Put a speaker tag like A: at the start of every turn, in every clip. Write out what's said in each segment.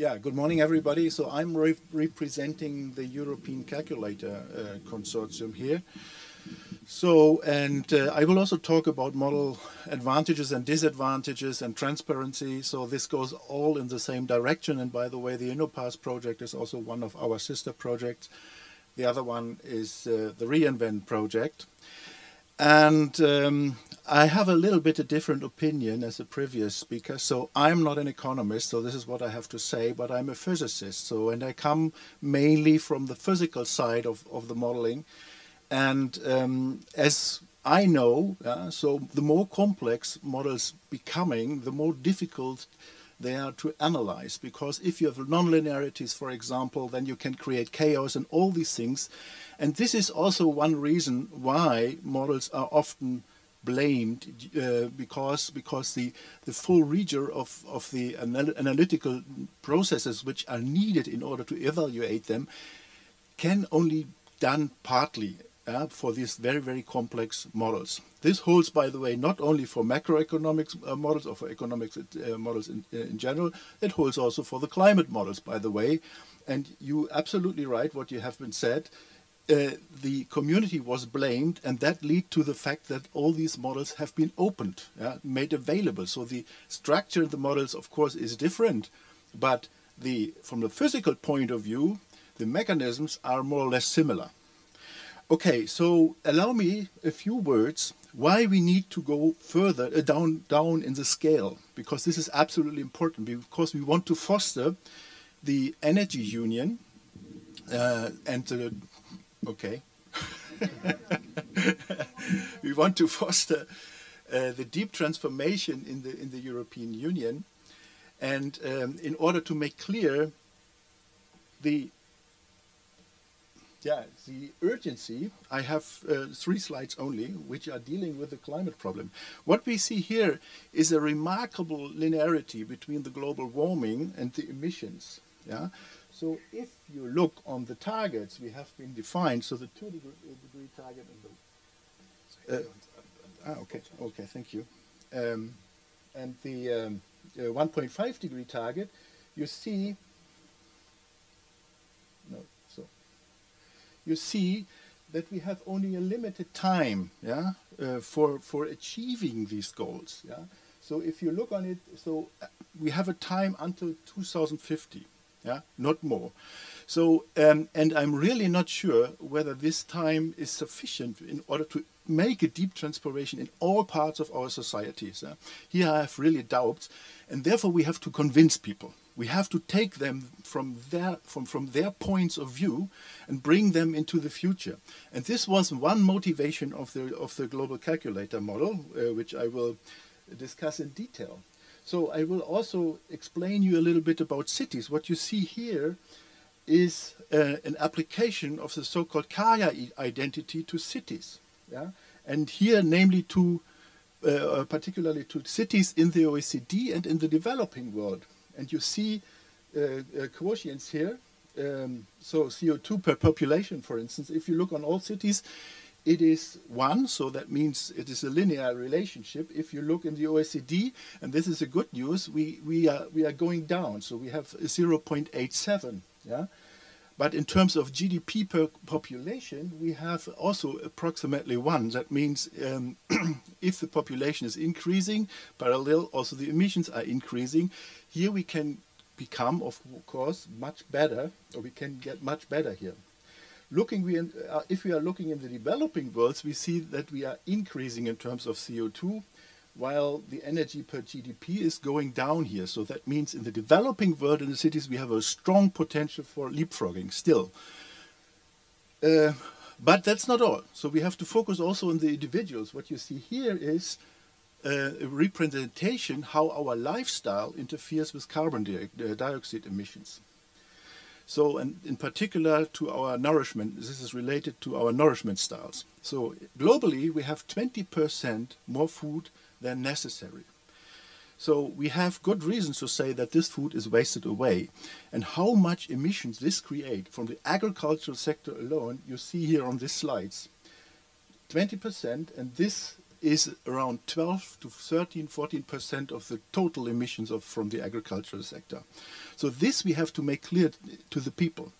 A: Yeah, good morning, everybody. So I'm re representing the European Calculator uh, Consortium here. So, and uh, I will also talk about model advantages and disadvantages and transparency. So this goes all in the same direction. And by the way, the INNOPATHS project is also one of our sister projects. The other one is uh, the reInvent project. And um, I have a little bit a different opinion as a previous speaker. So I'm not an economist, so this is what I have to say, but I'm a physicist. So, and I come mainly from the physical side of, of the modeling. And um, as I know, uh, so the more complex models becoming, the more difficult they are to analyze. Because if you have nonlinearities, for example, then you can create chaos and all these things. And this is also one reason why models are often blamed uh, because because the the full rigor of of the anal analytical processes which are needed in order to evaluate them can only done partly uh, for these very, very complex models. This holds, by the way, not only for macroeconomics uh, models or for economics uh, models in, uh, in, general, it holds also for the climate models, by the way. And you absolutely right what you have been said. Uh, the community was blamed, and that led to the fact that all these models have been opened, yeah, made available. So the structure of the models, of course, is different, but the from the physical point of view, the mechanisms are more or less similar. Okay, so allow me a few words why we need to go further uh, down down in the scale because this is absolutely important because we want to foster the energy union uh, and the okay we want to foster uh, the deep transformation in the in the European Union and um, in order to make clear the yeah, the urgency, I have uh, three slides only, which are dealing with the climate problem. What we see here is a remarkable linearity between the global warming and the emissions. Yeah? So if you look on the targets we have been defined, so the two degree, uh, degree target and the... Uh, ah, okay, okay, thank you. Um, and the um, uh, 1.5 degree target, you see no, so, you see that we have only a limited time yeah, uh, for, for achieving these goals. Yeah? So if you look on it, so uh, we have a time until 2050, yeah, not more. So, um, and I'm really not sure whether this time is sufficient in order to make a deep transformation in all parts of our societies. Yeah? Here I have really doubts, and therefore we have to convince people. We have to take them from their, from, from their points of view and bring them into the future. And this was one motivation of the, of the global calculator model, uh, which I will discuss in detail. So I will also explain you a little bit about cities. What you see here is uh, an application of the so-called Kaya identity to cities. Yeah? And here, namely to uh, uh particularly to cities in the OECD and in the developing world. And you see uh, uh, quotients here. Um, so CO2 per population, for instance, if you look on all cities, it is one, so that means it is a linear relationship. If you look in the OECD, and this is a good news, we, we, are, we are going down, so we have 0.87. Yeah? But in terms of GDP per population, we have also approximately one. That means um, if the population is increasing, parallel also the emissions are increasing. Here we can become, of course, much better, or we can get much better here. Looking, we uh, if we are looking in the developing worlds, we see that we are increasing in terms of CO2, while the energy per GDP is going down here. So that means in the developing world, in the cities, we have a strong potential for leapfrogging still. Uh, but that's not all. So we have to focus also on the individuals. What you see here is uh, a representation how our lifestyle interferes with carbon di dioxide emissions. So, and in particular to our nourishment, this is related to our nourishment styles. So globally, we have 20% more food than necessary. So we have good reasons to say that this food is wasted away. And how much emissions this create from the agricultural sector alone, you see here on these slides. 20% and this is around 12 to 13, 14% of the total emissions of, from the agricultural sector. So this we have to make clear to the people.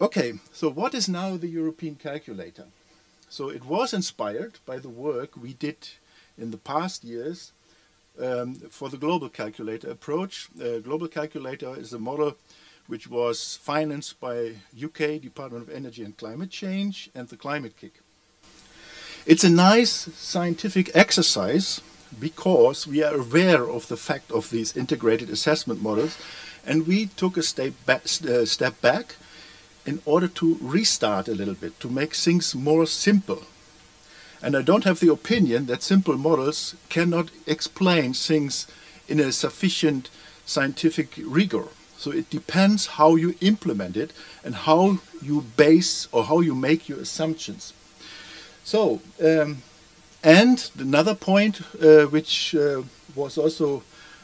A: Okay, so what is now the European calculator? So it was inspired by the work we did in the past years um, for the global calculator approach. Uh, global calculator is a model which was financed by UK Department of Energy and Climate Change and the Climate-KIC. It's a nice scientific exercise because we are aware of the fact of these integrated assessment models and we took a step back, uh, step back in order to restart a little bit, to make things more simple. And I don't have the opinion that simple models cannot explain things in a sufficient scientific rigor. So it depends how you implement it and how you base or how you make your assumptions. So, um, and another point uh, which uh, was also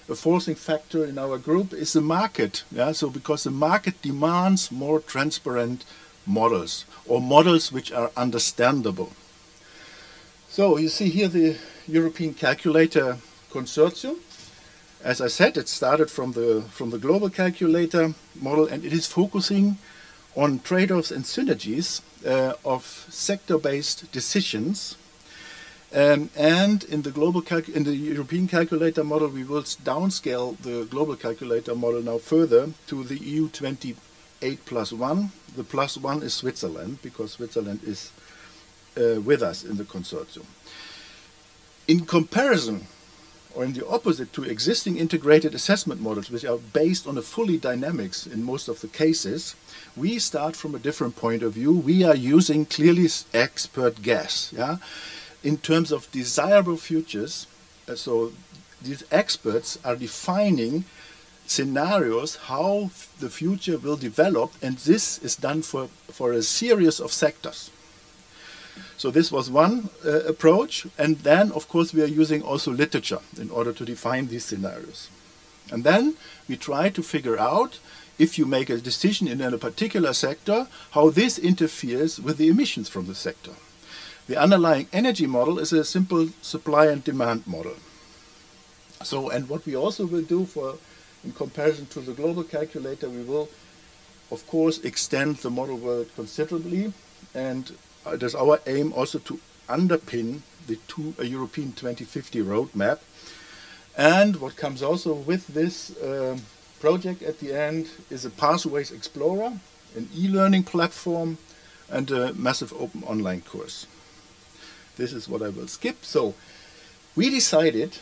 A: a forcing factor in our group is the market. Yeah, so because the market demands more transparent models or models which are understandable. So you see here the European Calculator Consortium. As I said, it started from the from the global calculator model, and it is focusing on trade-offs and synergies uh, of sector-based decisions. Um, and in the global in the European calculator model, we will downscale the global calculator model now further to the EU 28 plus one. The plus one is Switzerland because Switzerland is uh, with us in the consortium. In comparison, or in the opposite to existing integrated assessment models, which are based on a fully dynamics in most of the cases, we start from a different point of view. We are using clearly expert guess. Yeah? In terms of desirable futures, uh, so these experts are defining scenarios how the future will develop, and this is done for, for a series of sectors. So this was one uh, approach, and then of course we are using also literature in order to define these scenarios. And then we try to figure out if you make a decision in a particular sector, how this interferes with the emissions from the sector. The underlying energy model is a simple supply and demand model. So, and what we also will do for, in comparison to the global calculator, we will, of course, extend the model world considerably, and it is our aim also to underpin the two, a European 2050 roadmap. And what comes also with this uh, project at the end is a Pathways Explorer, an e-learning platform, and a massive open online course. This is what I will skip. So we decided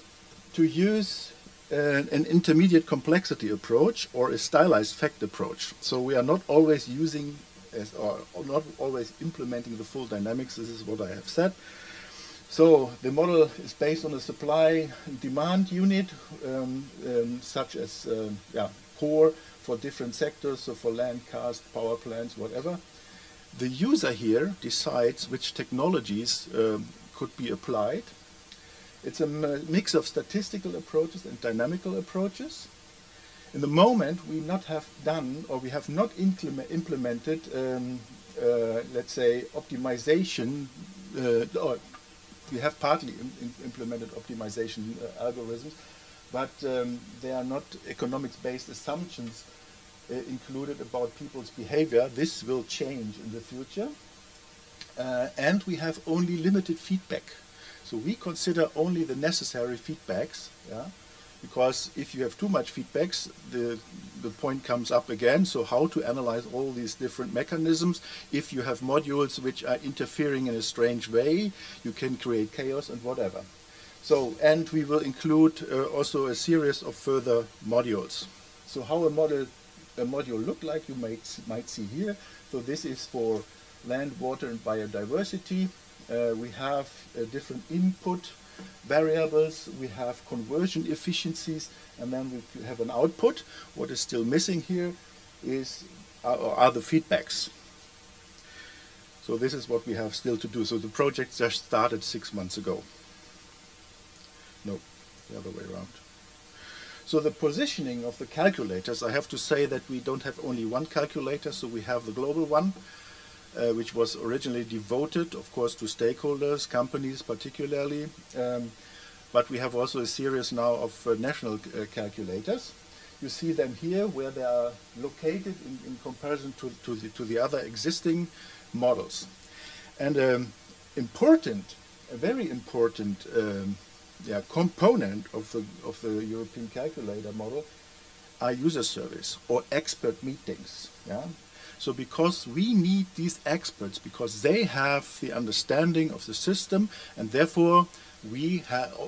A: to use uh, an intermediate complexity approach or a stylized fact approach. So we are not always using as, or not always implementing the full dynamics. This is what I have said. So the model is based on a supply and demand unit, um, um, such as uh, yeah, core for different sectors, so for land, cast, power plants, whatever. The user here decides which technologies um, could be applied. It's a mix of statistical approaches and dynamical approaches. In the moment, we not have done or we have not implemented, um, uh, let's say, optimization uh, or we have partly Im implemented optimization uh, algorithms, but um, they are not economics-based assumptions uh, included about people's behavior. This will change in the future. Uh, and we have only limited feedback. So we consider only the necessary feedbacks. Yeah? Because if you have too much feedbacks, the, the point comes up again. So how to analyze all these different mechanisms. If you have modules which are interfering in a strange way, you can create chaos and whatever. So, and we will include uh, also a series of further modules. So how a model a module look like you might, might see here. So this is for land, water and biodiversity. Uh, we have a different input variables, we have conversion efficiencies, and then we have an output. What is still missing here is are, the feedbacks. So this is what we have still to do. So the project just started six months ago. No, the other way around. So the positioning of the calculators, I have to say that we don't have only one calculator, so we have the global one, uh, which was originally devoted, of course, to stakeholders, companies particularly. Um, but we have also a series now of uh, national uh, calculators. You see them here where they are located in, in comparison to, to, the, to the other existing models. And um, important, a very important um, yeah, component of the, of the European calculator model are user surveys or expert meetings. Yeah? So because we need these experts, because they have the understanding of the system and therefore we,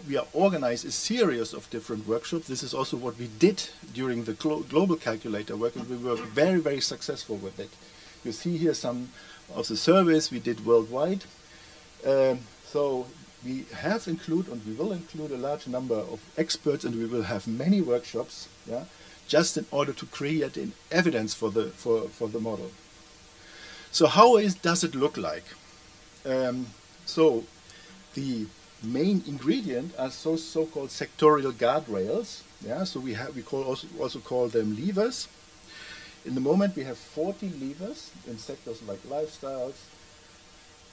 A: we are organized a series of different workshops. This is also what we did during the global calculator work and we were very, very successful with it. You see here some of the surveys we did worldwide. Um, so we have included and we will include a large number of experts and we will have many workshops yeah, just in order to create an evidence for the, for, for the model. So how is, does it look like? Um, so the main ingredient are so so-called sectorial guardrails. Yeah, so we have we call also also call them levers. In the moment, we have 40 levers in sectors like lifestyles,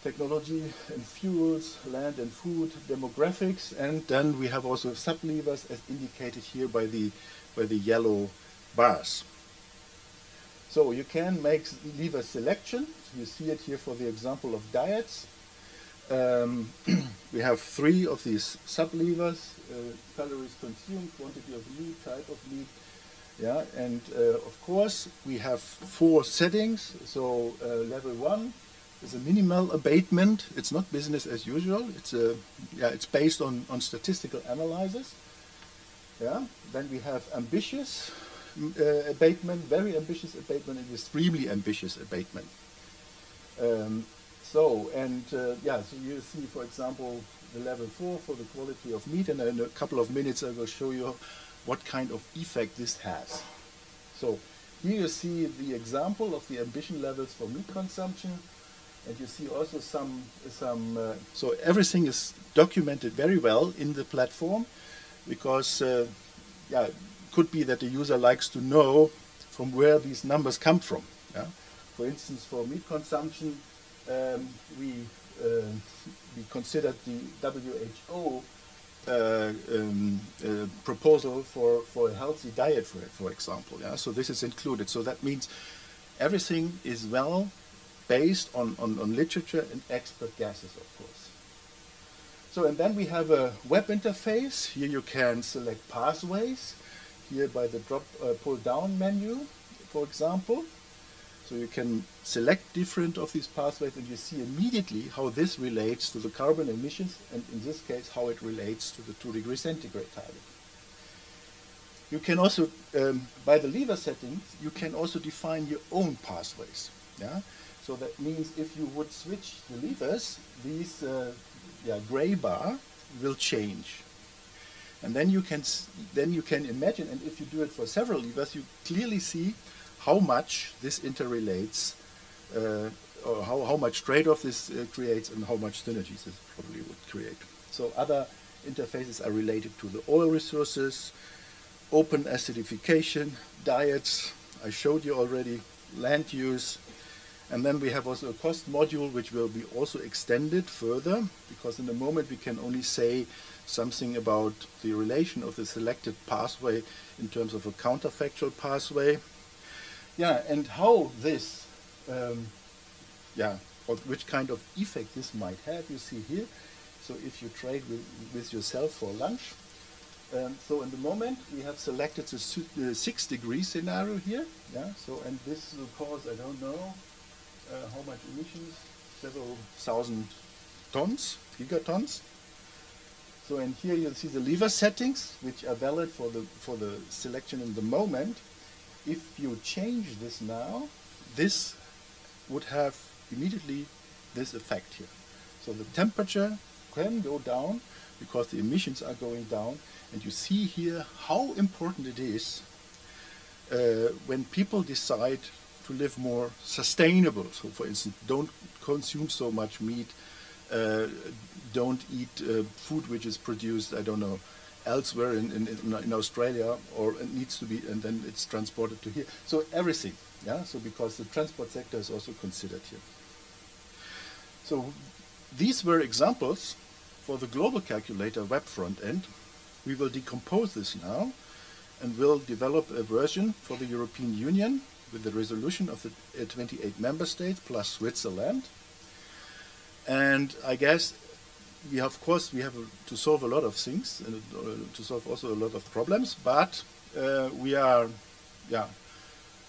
A: technology and fuels, land and food, demographics, and then we have also sub-levers as indicated here by the by the yellow bars. So you can make lever selection. You see it here for the example of diets. Um, we have three of these sub-levers, uh, calories consumed, quantity of meat, type of meat, yeah, and uh, of course we have four settings. So uh, level one is a minimal abatement. It's not business as usual. It's a, yeah, it's based on, on statistical analysis. Yeah. Then we have ambitious uh, abatement, very ambitious abatement, and extremely ambitious abatement. Um, so, and uh, yeah, so you see, for example, the level 4 for the quality of meat, and in a couple of minutes I will show you what kind of effect this has. So, here you see the example of the ambition levels for meat consumption, and you see also some, some uh, so everything is documented very well in the platform, because, uh, yeah, could be that the user likes to know from where these numbers come from. Yeah? For instance, for meat consumption, um, we, uh, we considered the WHO uh, um, uh, proposal for, for a healthy diet, for, for example. Yeah? So this is included. So that means everything is well based on, on, on literature and expert guesses, of course. So and then we have a web interface. Here you can select pathways. Here by the drop uh, pull down menu, for example. So you can select different of these pathways and you see immediately how this relates to the carbon emissions and in this case how it relates to the 2 degree centigrade target. You can also, um, by the lever settings, you can also define your own pathways. Yeah? So that means if you would switch the levers, these uh, yeah, gray bar will change. And then you can then you can imagine, and if you do it for several levers, you clearly see how much this interrelates, uh, or how, how much trade-off this uh, creates and how much synergies this probably would create. So other interfaces are related to the oil resources, ocean acidification, diets, I showed you already, land use, and then we have also a cost module which will be also extended further because in the moment we can only say something about the relation of the selected pathway in terms of a counterfactual pathway yeah, and how this, um, yeah, or which kind of effect this might have, you see here. So if you trade with, with yourself for lunch, um, so in the moment we have selected the six degree scenario here. Yeah. So and this will cause I don't know how much emissions, several thousand tons, gigatons. So and here you'll see the lever settings, which are valid for the for the selection in the moment if you change this now, this would have immediately this effect here. So the temperature can go down because the emissions are going down and you see here how important it is uh, when people decide to live more sustainable. So for instance, don't consume so much meat, uh, don't eat uh, food which is produced, I don't know, elsewhere in, in, in, Australia or it needs to be and then it's transported to here. So everything, yeah, so because the transport sector is also considered here. So these were examples for the global calculator web front end. We will decompose this now and will develop a version for the European Union with the resolution of the uh, 28 member states plus Switzerland. And I guess we have, of course, we have to solve a lot of things and uh, to solve also a lot of problems, but uh, we are, yeah,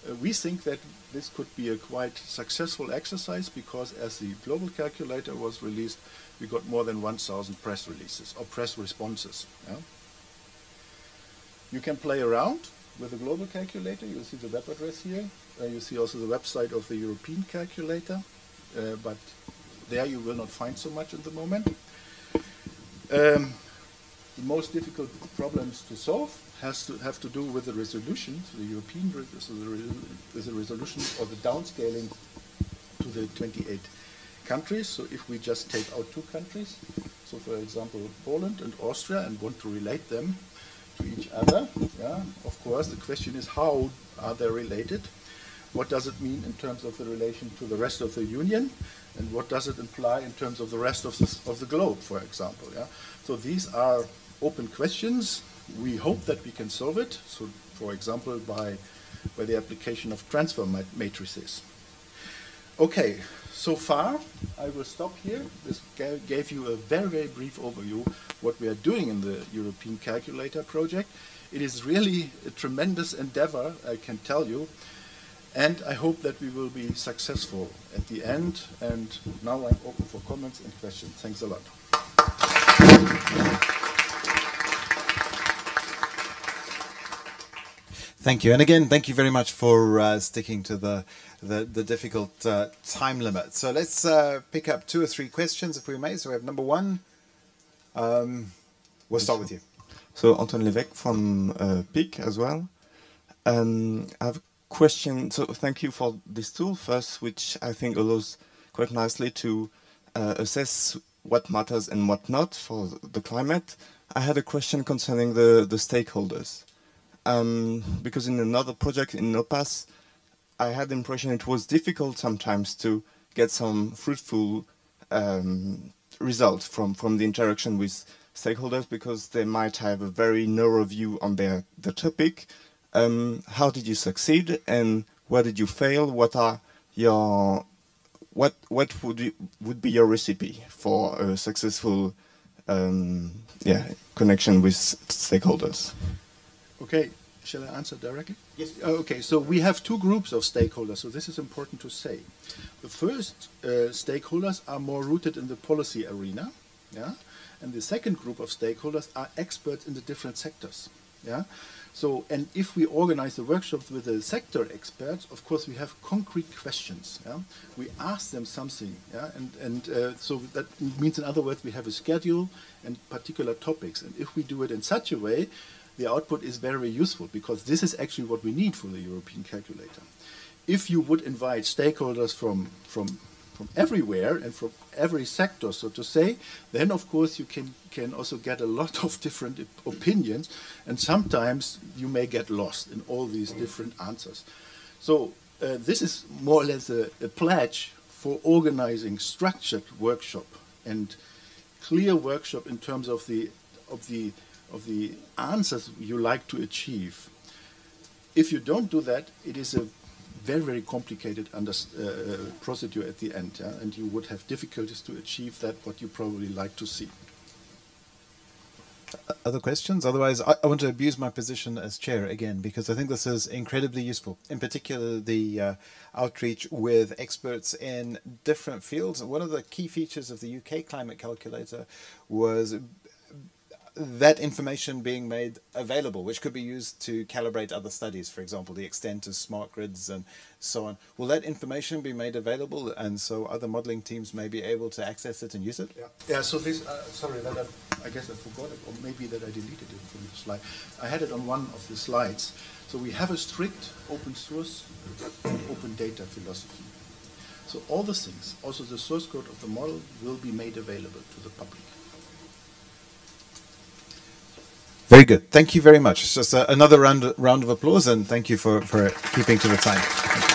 A: uh, we think that this could be a quite successful exercise because as the global calculator was released, we got more than 1,000 press releases or press responses. Yeah? You can play around with the global calculator. You see the web address here. Uh, you see also the website of the European calculator, uh, but there you will not find so much at the moment. Um, the most difficult problems to solve has to have to do with the resolution, so the European so the, with the resolution or the downscaling to the 28 countries. So if we just take out two countries, so for example Poland and Austria, and want to relate them to each other, yeah, of course the question is how are they related? What does it mean in terms of the relation to the rest of the Union? And what does it imply in terms of the rest of the, of the globe, for example? Yeah? So these are open questions. We hope that we can solve it. So, for example, by, by the application of transfer matrices. Okay, so far I will stop here. This gave you a very, very brief overview what we are doing in the European Calculator project. It is really a tremendous endeavor, I can tell you. And I hope that we will be successful at the end. And now I'm open for comments and questions. Thanks a lot.
B: Thank you. And again, thank you very much for uh, sticking to the, the, the difficult uh, time limit. So let's uh, pick up two or three questions, if we may. So we have number one. Um, we'll start with you.
C: So Anton Levesque from uh, PIK as well. Um, I have a question. So thank you for this tool first, which I think allows quite nicely to uh, assess what matters and what not for the climate. I had a question concerning the, the stakeholders. Um, because in another project INNOPATHS, I had the impression it was difficult sometimes to get some fruitful um, results from, from the interaction with stakeholders because they might have a very narrow view on their the topic. Um, how did you succeed and where did you fail? What are your what what would you, would be your recipe for a successful um, yeah connection with stakeholders?
A: Okay, shall I answer directly?
B: Yes.
A: Okay, so we have two groups of stakeholders, so this is important to say. The first uh, stakeholders are more rooted in the policy arena, yeah, and the second group of stakeholders are experts in the different sectors, yeah. So, and if we organize the workshops with the sector experts, of course we have concrete questions. Yeah? We ask them something, yeah? and, and uh, so that means, in other words, we have a schedule and particular topics. And if we do it in such a way, the output is very useful because this is actually what we need for the European calculator. If you would invite stakeholders from, from from everywhere and from every sector, so to say, then of course you can, can also get a lot of different opinions, and sometimes you may get lost in all these different answers. So uh, this is more or less a, a pledge for organizing structured workshop and clear workshop in terms of the of the of the answers you like to achieve. If you don't do that, it is a very, very complicated under, uh, uh, procedure at the end, yeah? and you would have difficulties to achieve that, what you probably like to see.
B: Other questions? Otherwise, I, I, want to abuse my position as chair again because I think this is incredibly useful. In particular, the uh, outreach with experts in different fields. One of the key features of the UK climate calculator was that information being made available, which could be used to calibrate other studies, for example, the extent of smart grids and so on. Will that information be made available and so other modeling teams may be able to access it and use it?
A: Yeah, yeah so this, uh, sorry, that I, I, guess I forgot it, or maybe that I deleted it from the slide. I had it on one of the slides. So we have a strict open source, open data philosophy. So all the things, also the source code of the model, will be made available to the public.
B: Very good. Thank you very much. It's just another round round of applause, and thank you for for keeping to the time.